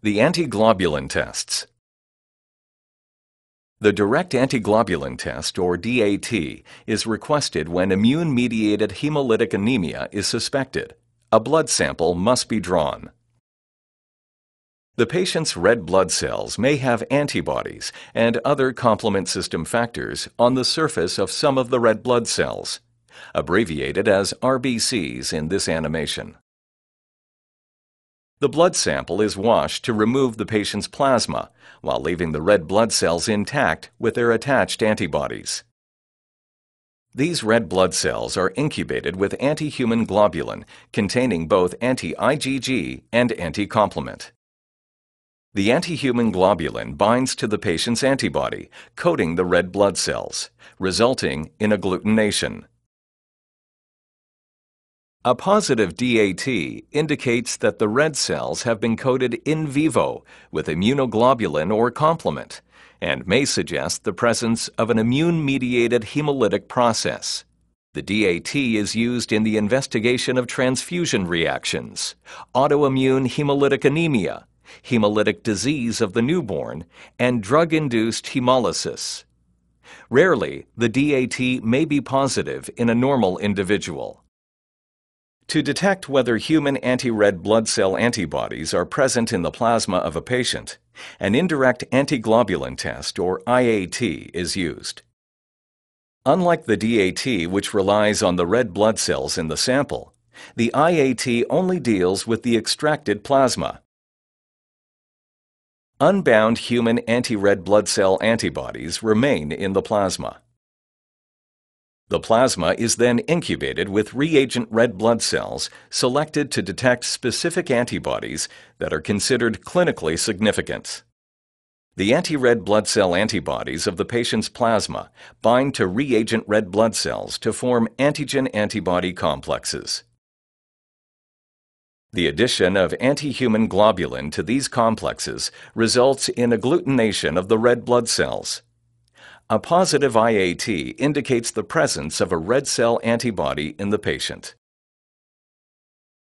The antiglobulin tests. The direct antiglobulin test, or DAT, is requested when immune mediated hemolytic anemia is suspected. A blood sample must be drawn. The patient's red blood cells may have antibodies and other complement system factors on the surface of some of the red blood cells, abbreviated as RBCs in this animation. The blood sample is washed to remove the patient's plasma while leaving the red blood cells intact with their attached antibodies. These red blood cells are incubated with anti-human globulin containing both anti-IgG and anti-complement. The anti-human globulin binds to the patient's antibody, coating the red blood cells, resulting in agglutination. A positive DAT indicates that the red cells have been coated in vivo with immunoglobulin or complement and may suggest the presence of an immune-mediated hemolytic process. The DAT is used in the investigation of transfusion reactions, autoimmune hemolytic anemia, hemolytic disease of the newborn, and drug-induced hemolysis. Rarely, the DAT may be positive in a normal individual. To detect whether human anti-red blood cell antibodies are present in the plasma of a patient, an indirect antiglobulin test, or IAT, is used. Unlike the DAT, which relies on the red blood cells in the sample, the IAT only deals with the extracted plasma. Unbound human anti-red blood cell antibodies remain in the plasma. The plasma is then incubated with reagent red blood cells selected to detect specific antibodies that are considered clinically significant. The anti-red blood cell antibodies of the patient's plasma bind to reagent red blood cells to form antigen-antibody complexes. The addition of anti-human globulin to these complexes results in agglutination of the red blood cells. A positive IAT indicates the presence of a red cell antibody in the patient.